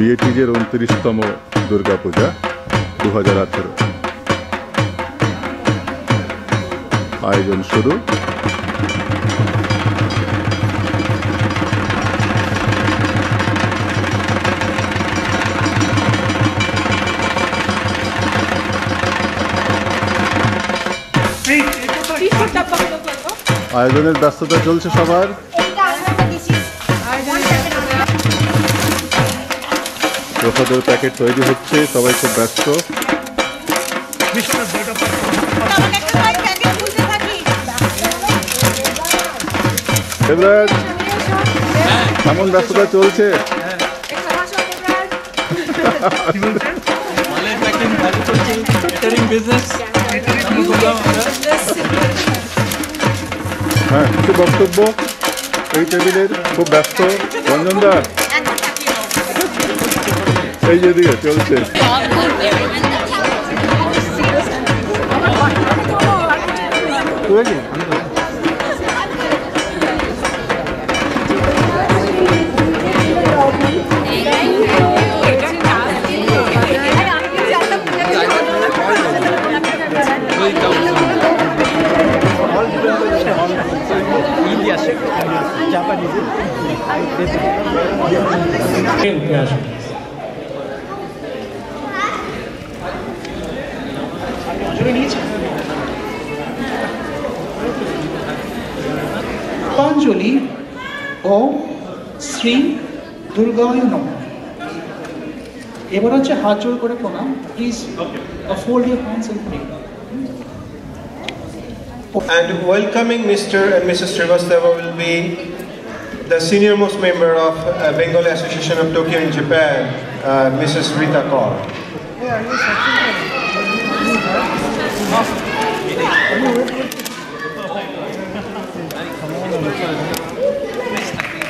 বিএটিজের উনত্রিশতম দুর্গাপূজা দু হাজার আঠেরো। আয়োজন শুরু? আয়োজনের ব্যস্ততা চলছে সবার। প্রসাদের প্যাকেট তৈরি হচ্ছে, সবাই খুব ব্যস্ত। দেবরাজ, কেমন ব্যস্ততা চলছে? হ্যাঁ কিছু বক্তব্য এই টেবিলের, খুব ব্যস্ত। রঞ্জনদার Tell you the tell the Thank you. এবার হচ্ছে হাত জোর করে প্রণাম please and. And welcoming Mr. and Mrs. Srivastava will be the senior most member of uh, Bengali Association of Tokyo in Japan, uh, Mrs. Rita Kar.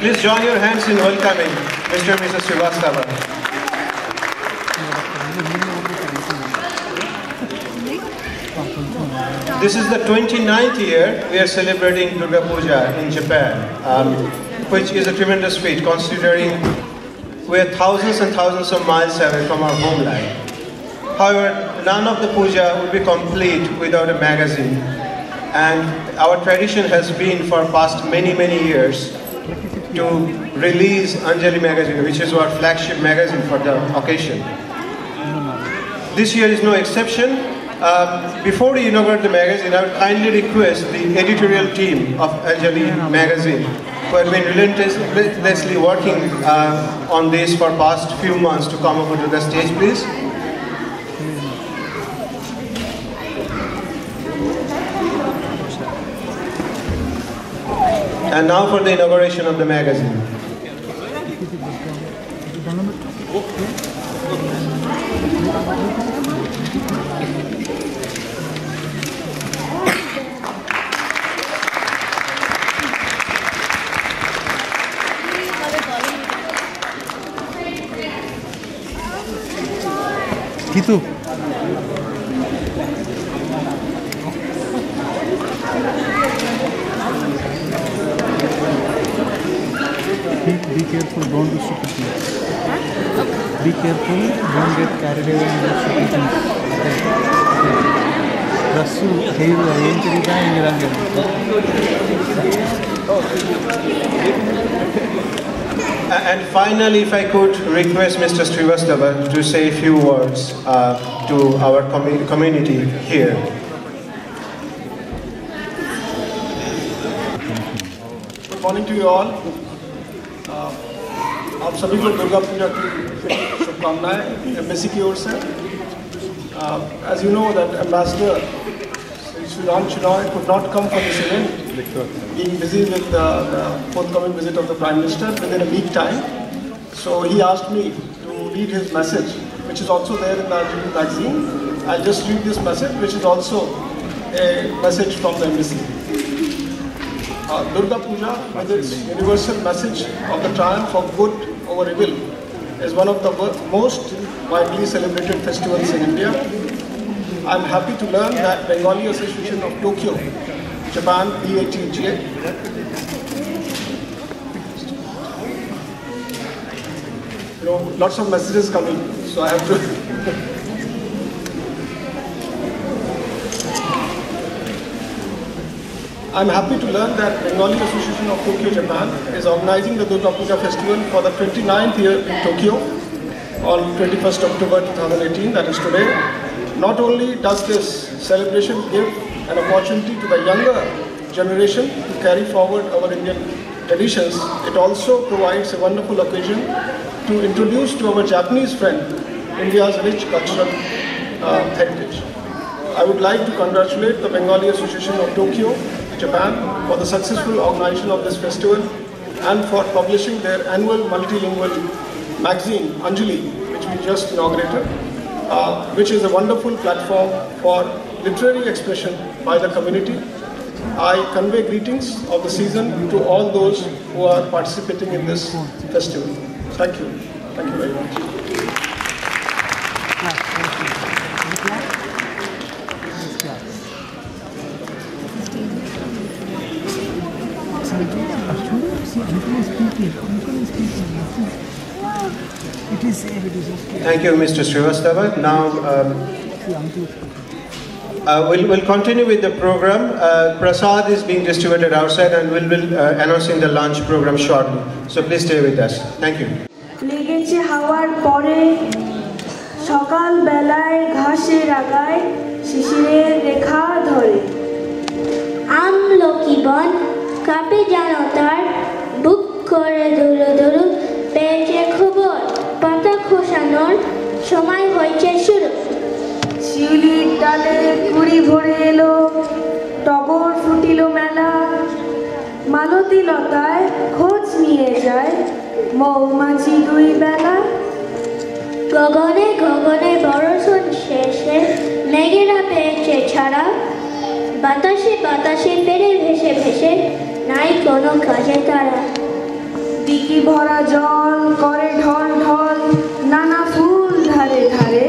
Please join your hands in welcoming. Mr. and Mrs. Srivastava. This is the 29th year we are celebrating Durga Puja in Japan, um, which is a tremendous feat considering we are thousands and thousands of miles away from our homeland. However, none of the puja would be complete without a magazine. And our tradition has been for past many, many years to release Anjali magazine, which is our flagship magazine for the occasion. This year is no exception. Um, before we inaugurate the magazine, I would kindly request the editorial team of Anjali magazine, who have been relentlessly working uh, on this for past few months, to come over to the stage, please. And now for the inauguration of the magazine. Gitu. Be careful, don't do stupid things. Be careful, don't get carried away and do stupid things. Okay. Dress hair ఏం తిరుగుతా ఏం ఇలాంటి And finally, if I could request Mr. Srivastava to say a few words uh, to our com community here. Good morning to you all. आप सभी को दुर्गा पूजा की शुभकामनाएं embassy की ओर से as you know that ambassador Sujan Chinoy could not come for this event, being busy with the, the forthcoming visit of the Prime Minister within a week time. So he asked me to read his message, which is also there in the Anjali magazine. I'll just read this message, which is also a message from the embassy. Uh, Durga Puja, with its universal message of the triumph of good over evil, is one of the most widely celebrated festivals in India. I'm happy to learn that Bengali Association of Tokyo, Japan, BATJ, know, lots of messages coming, so I have to. I'm happy to learn that Bengali Association of Tokyo, Japan is organizing the Durga Puja festival for the 29th year in Tokyo on 21st October 2018, that is today. Not only does this celebration give an opportunity to the younger generation to carry forward our Indian traditions, it also provides a wonderful occasion to introduce to our Japanese friend India's rich cultural uh, heritage. I would like to congratulate the Bengali Association of Tokyo, Japan for the successful organization of this festival and for publishing their annual multilingual magazine, Anjali, which we just inaugurated, uh, which is a wonderful platform for literary expression by the community. I convey greetings of the season to all those who are participating in this festival. Thank you. Thank you very much. It is safe. It is okay. Thank you, Mr. Srivastava. Now, um, See, uncle is speaking. uh, we'll, we'll continue with the program. Uh, Prasad is being distributed outside and we'll be uh, announcing the lunch program shortly. So please stay with us. Thank you. লেগেছে হাওয়ার পরে সকাল বেলায় ঘাসের আগায় শিশিরের রেখা ধরে আমলকি বন কাপে জনতার বুক করে দুরু দুরু পেয়েছে খবর পাতা খোসানোর সময় হয়েছে শুরু। শিউলির ডালে কুড়ি ভরে এলো টগর ফুটিল মেলা। মালতী লতায় খোঁজ নিয়ে যায় মৌমাছি দুই বেলা। গগনে গগনে বরষণ শেষে মেঘেরা পেয়েছে ছাড়া। বাতাসে বাতাসে ফেরে ভেসে ভেসে নাই কোনো কাজে তারা। দিকি ভরা জল করে ঢল ঢল, নানা ফুল ধারে ধারে।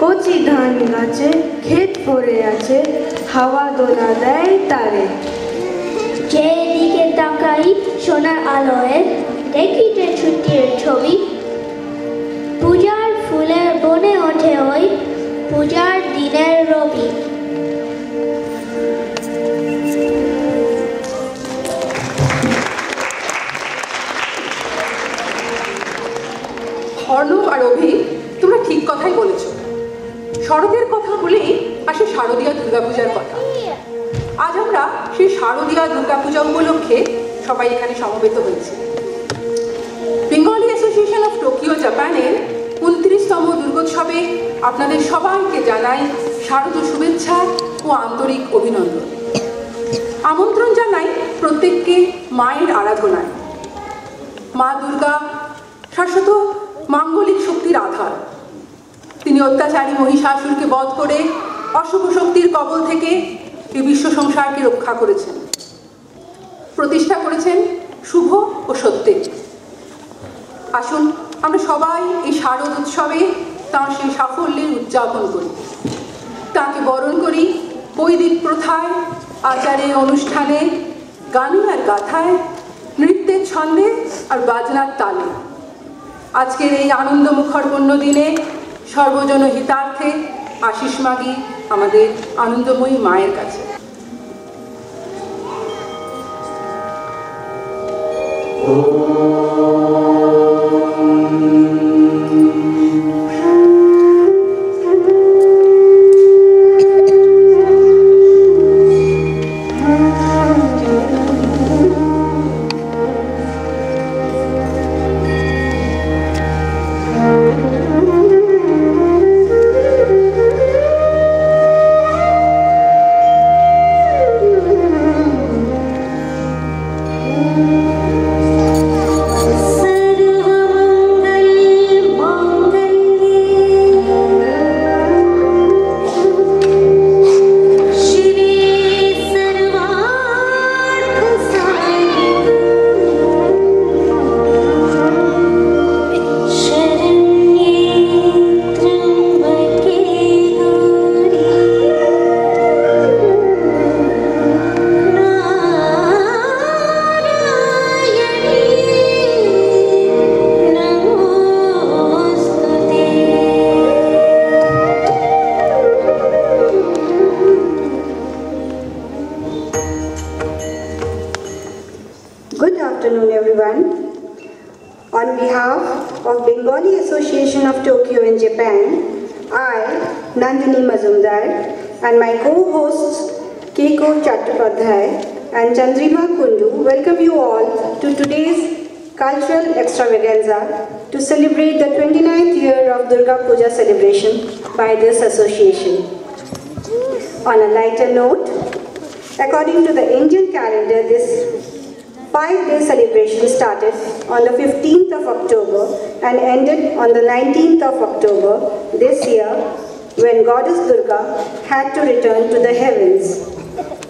কচি ধান গাছে ক্ষেত ভরে আছে, হাওয়া দোলা দেয় তারে। যেদিকে তাকাই সোনার আলোয় দেখিতে ছুটির ছবি। পূজার ফুলের বনে ওঠে ওই, পূজার দিনের রবি। আর অভি, তোমরা ঠিক কথাই বলেছ। শরতের কথা বলেই আসে শারদীয় দুর্গাপূজার কথা। আজ আমরা সেই শারদীয় দুর্গাপূজা উপলক্ষে সবাই এখানে সমবেত হয়েছি। বেঙ্গলি অ্যাসোসিয়েশন অফ টোকিও জাপানের উনত্রিশতম দুর্গোৎসবে আপনাদের সবাইকে জানাই শারদ শুভেচ্ছা ও আন্তরিক অভিনন্দন। আমন্ত্রণ জানাই প্রত্যেককে মায়ের আরাধনায়। মা দুর্গা, শাশ্বত মাঙ্গলিক শক্তির আধার। তিনি অত্যাচারী মহিষাসুরকে বধ করে অশুভ শক্তির কবল থেকে এই বিশ্ব সংসারকে রক্ষা করেছেন। প্রতিষ্ঠা করেছেন শুভ ও সত্যের আসুন, আমরা সবাই এই শারদ উৎসবে তাঁর সেই সাফল্যের উদযাপন করি। তাকে বরণ করি বৈদিক প্রথায় আচারে অনুষ্ঠানে গানে আর গাথায়, নৃত্যের ছন্দে আর বাজনার তালে। আজকের এই আনন্দ আনন্দমুখর পুণ্যদিনে সর্বজন হিতার্থে আশিস মাগি আমাদের আনন্দময়ী মায়ের কাছে। Oh Association of Tokyo in Japan, I, Nandini Mazumdar, and my co-hosts Keiko Chattopadhyay and Chandrima Kundu welcome you all to today's cultural extravaganza to celebrate the 29th year of Durga Puja celebration by this association. On a lighter note, according to the Indian calendar, this five-day celebration started on the 15th of October and ended on the 19th of October this year when Goddess Durga had to return to the heavens.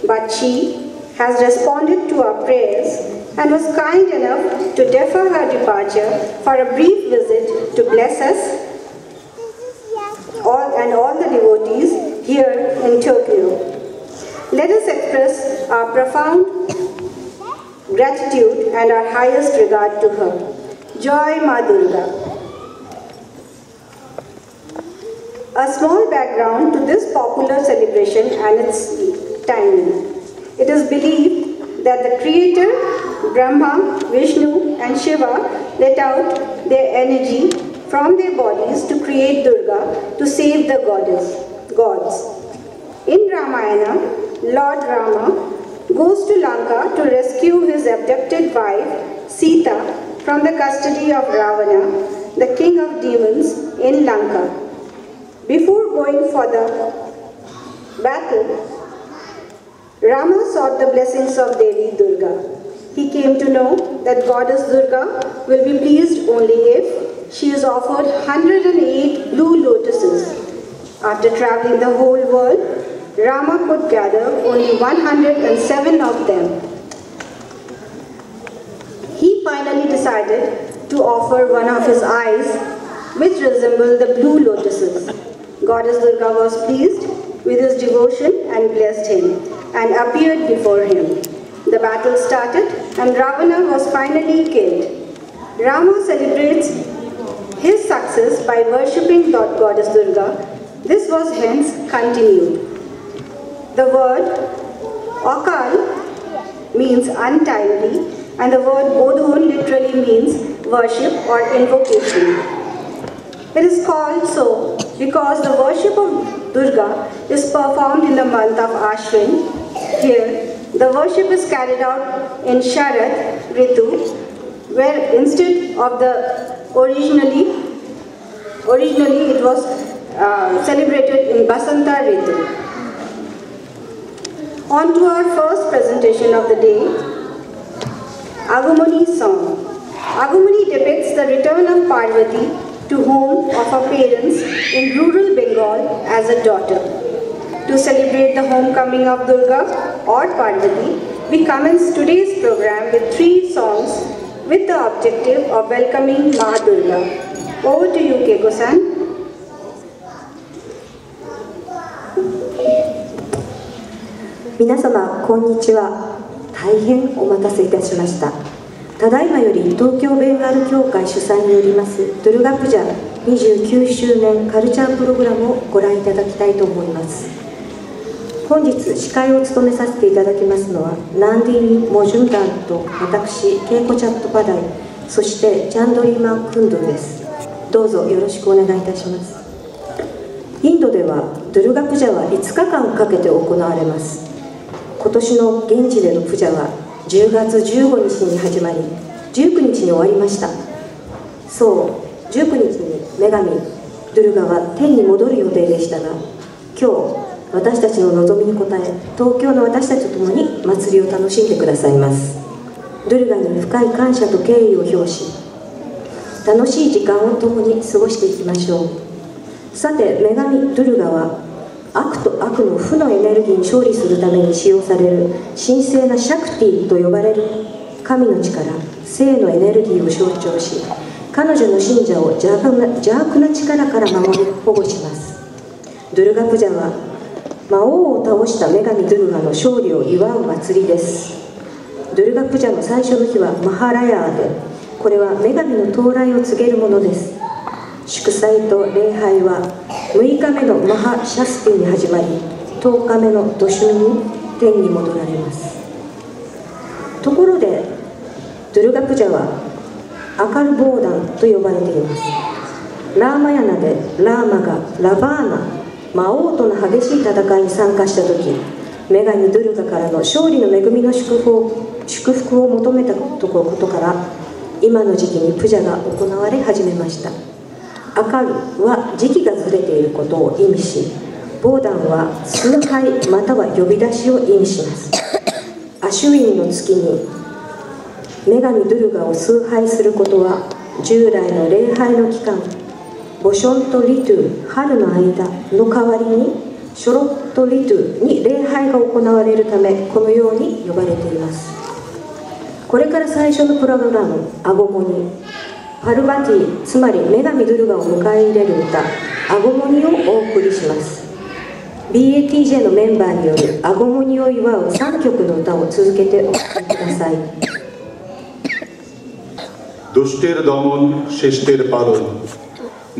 But she has responded to our prayers and was kind enough to defer her departure for a brief visit to bless us all and all the devotees here in Tokyo. Let us express our profound gratitude and our highest regard to her. Joy Ma. A small background to this popular celebration and its timing. It is believed that the creator, Brahma, Vishnu and Shiva let out their energy from their bodies to create Durga to save the goddess, gods. In Ramayana, Lord Rama goes to Lanka to rescue his abducted wife Sita from the custody of Ravana, the king of demons in Lanka. Before going for the battle, Rama sought the blessings of Devi Durga. He came to know that goddess Durga will be pleased only if she is offered 108 blue lotuses. After traveling the whole world, Rama could gather only 107 of them. He finally decided to offer one of his eyes, which resembled the blue lotuses. Goddess Durga was pleased with his devotion and blessed him and appeared before him. The battle started and Ravana was finally killed. Rama celebrates his success by worshipping Lord Goddess Durga. This was hence continued. The word Akal means untimely and the word Bodhon literally means worship or invocation. It is called so because the worship of Durga is performed in the month of Ashwin. Here, the worship is carried out in Sharad Ritu, where instead of the originally, originally it was uh, celebrated in Basanta Ritu. On to our first presentation of the day, Agumani song. Agumani depicts the return of Parvati to home of her parents in rural Bengal as a daughter. To celebrate the homecoming of Durga or Parvati, we commence today's program with three songs with the objective of welcoming Ma Durga. Over to you, Keiko-san. 皆様こんにちは。大変お待たせいたしました。ただいまより東京ベンガール協会主催によりますドゥルガプジャ29周年カルチャープログラムをご覧いただきたいと思います。本日司会を務めさせていただきますのはナンディニ・モジュンダンと私ケイコチャットパダイそしてチャンドリーマン・クンドゥです。どうぞよろしくお願いいたします。インドではドゥルガプジャは5日間かけて行われます。今年の現地でのプジャは10月15日に始まり19日に終わりました。そう19日に女神ドゥルガは天に戻る予定でしたが今日私たちの望みに応え東京の私たちと共に祭りを楽しんでくださいます。ドゥルガに深い感謝と敬意を表し楽しい時間を共に過ごしていきましょう。さて女神ドゥルガは悪と悪の負のエネルギーに勝利するために使用される神聖なシャクティと呼ばれる神の力性のエネルギーを象徴し彼女の信者を邪悪な邪悪な力から守り保護します。ドゥルガプジャは魔王を倒した女神ドゥルガの勝利を祝う祭りです。ドゥルガプジャの最初の日はマハラヤーでこれは女神の到来を告げるものです。祝祭と礼拝は6日目のマハ・シャスティに始まり10日目のドシュに天に戻られます。ところでドゥルガプジャはアカルボーダンと呼ばれています。ラーマヤナでラーマがラバーナ魔王との激しい戦いに参加した時女神ドゥルガからの勝利の恵みの祝福を祝福を求めたことから今の時期にプジャが行われ始めました。アカルは時期がずれていることを意味しボーダンは崇拝または呼び出しを意味しますアシュウィンの月に女神ドゥルガを崇拝することは従来の礼拝の期間ボションとリトゥ春の間の代わりにショロットリトゥに礼拝が行われるためこのように呼ばれています。これから最初のプログラム「アゴモニ」パルバティつまり女神ドゥルガを迎え入れる歌「アゴモニ」をお送りします BATJ のメンバーによるアゴモニを祝う3曲の歌を続けてお聴きください দুষ্টের দমন শিষ্টের পালন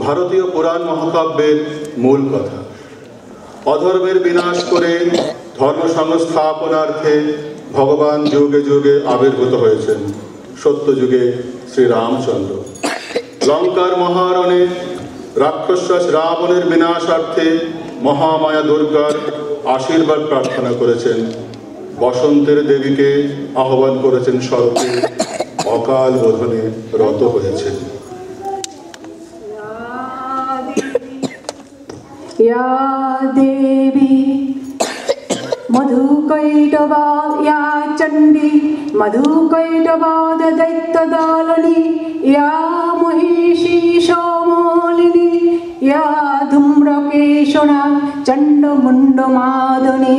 ভারতীয় পুরাণ মহাকাব্যের মূল কথা অধর্মের বিনাশ করে ধর্ম সংস্থাপনার্থে ভগবান যুগে যুগে আবির্ভূত হয়েছেন সত্য যুগে শ্রীরামচন্দ্র। লঙ্কার মহারণে রাক্ষস রাবণের বিনাশার্থে মহামায়া দুর্গার আশীর্বাদ প্রার্থনা করেছেন। বসন্তের দেবীকে আহ্বান করেছেন শরতে। অকাল বোধনে রত হয়েছেন দেবী मधुकैटवा या चण्डी मधुकैटवाद दैत्यदालनी या महिषी सोमोलिनी या धूम्रकेशना, चण्डमुण्डमादनी,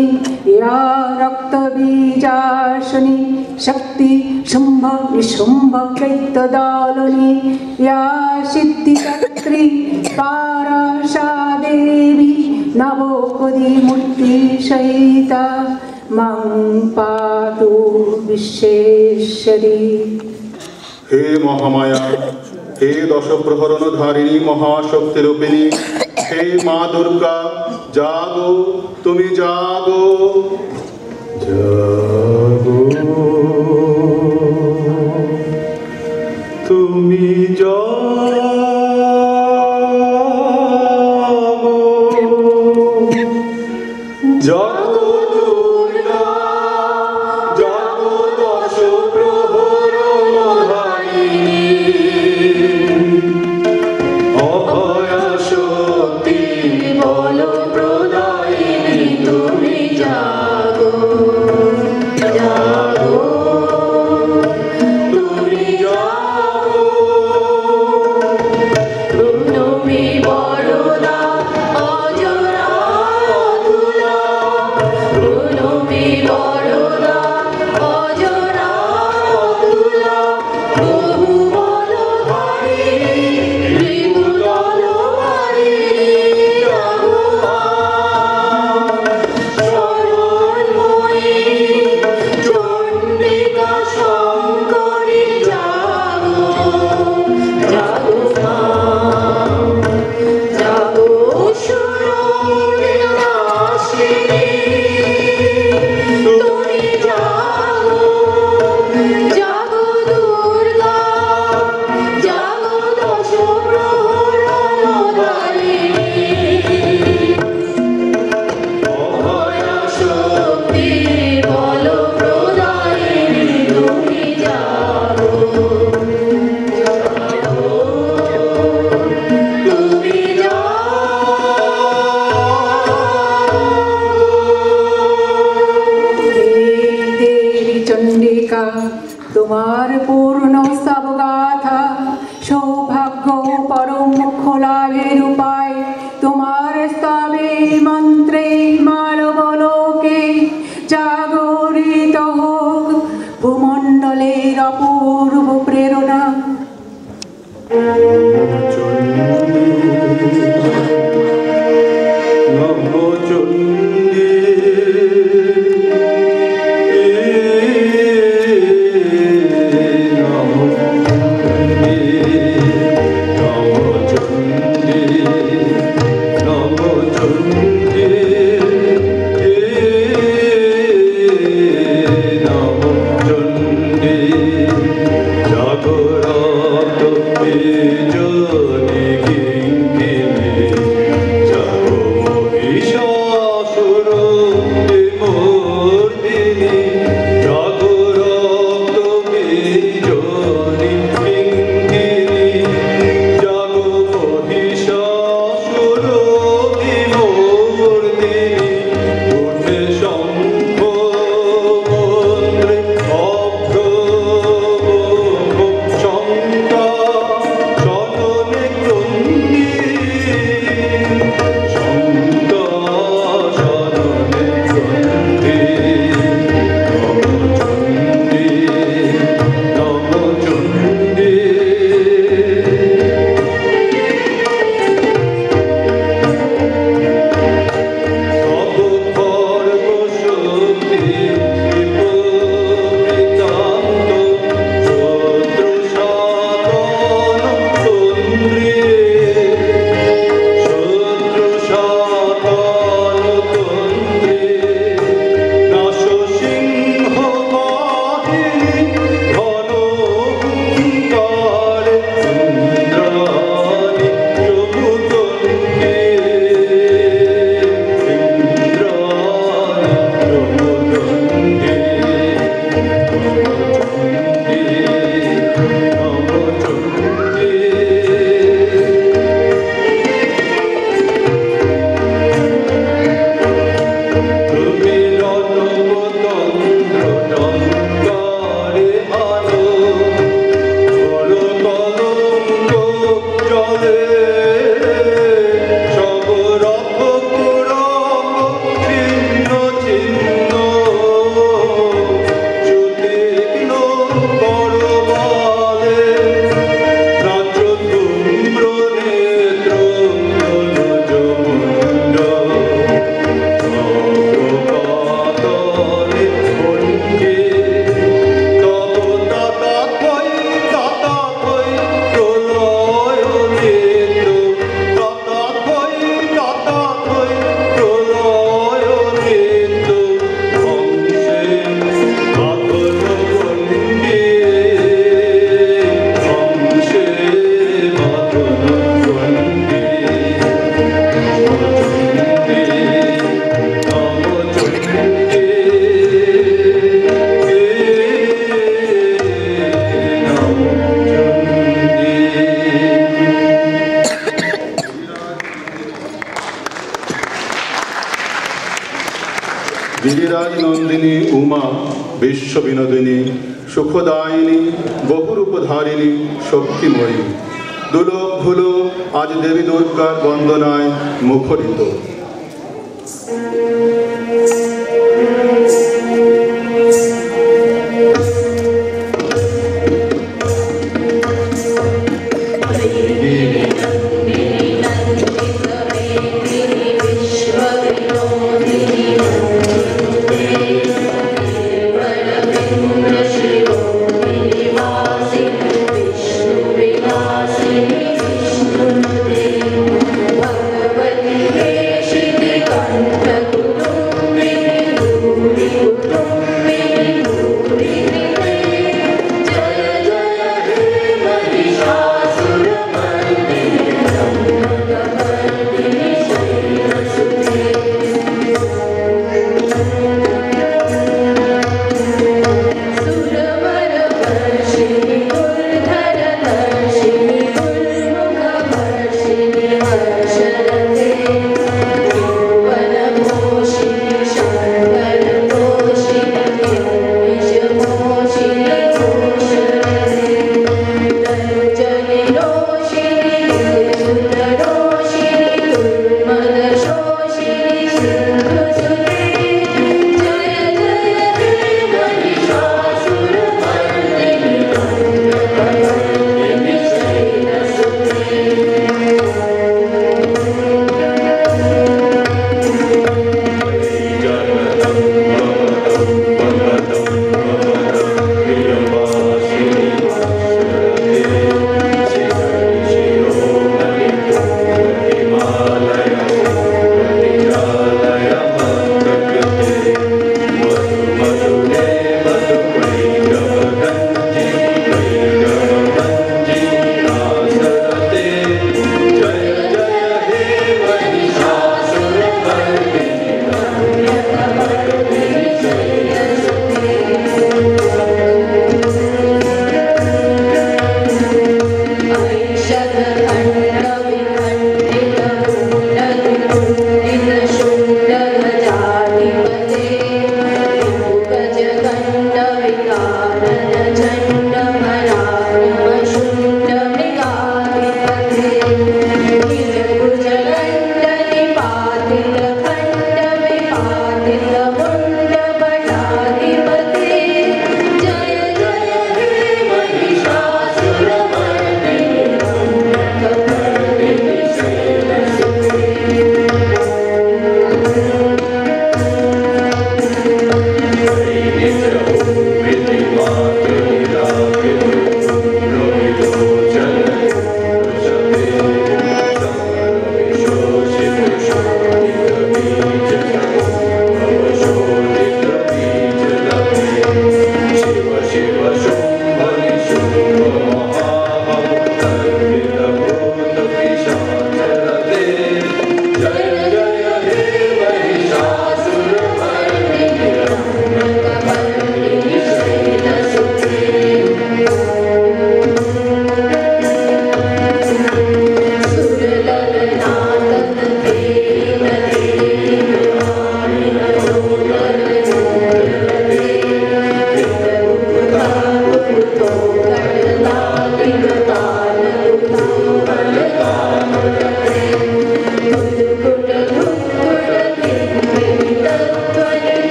या रक्तबीजासनी शक्ति शुम्भ निशुम्भ दैत्यदालनी या सिद्धिकर्त्री पाराशा देवी नवोपदी मूर्तिसहिता मां पातु विश्वेश्वरी হে মহামায়া হে দশপ্রহরণ ধারিণী মহাশক্তি রূপিণী হে মা দুর্গা জাগো তুমি জাগো জাগো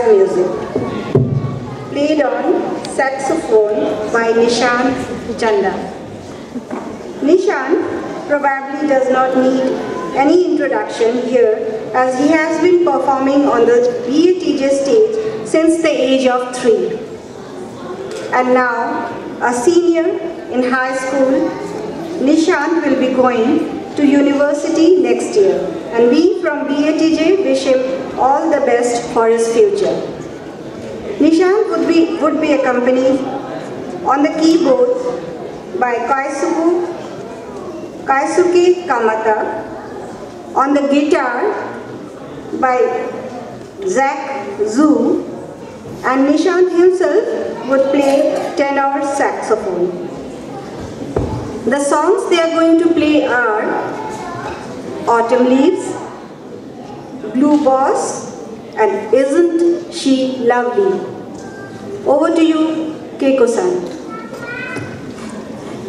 jazz music, played on saxophone by Nishant Chanda. Nishant probably does not need any introduction here as he has been performing on the BATJ stage since the age of three. And now, a senior in high school, Nishant will be going to university next year and we from BATJ wish him all the best for his future. Nishant would be, would be accompanied on the keyboard by Kosuke, Kosuke Kamata, on the guitar by Jack Zhu, and Nishant himself would play tenor saxophone. The songs they are going to play are Autumn Leaves, Blue Boss, and Isn't She Lovely? Over to you, Keiko-san.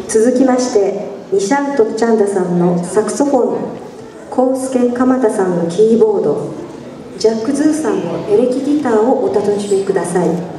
続きましてニシャント・チャンダさんのサクソフォンコウスケ・カマタさんのキーボードジャック・ズーさんのエレキギターをお楽しみください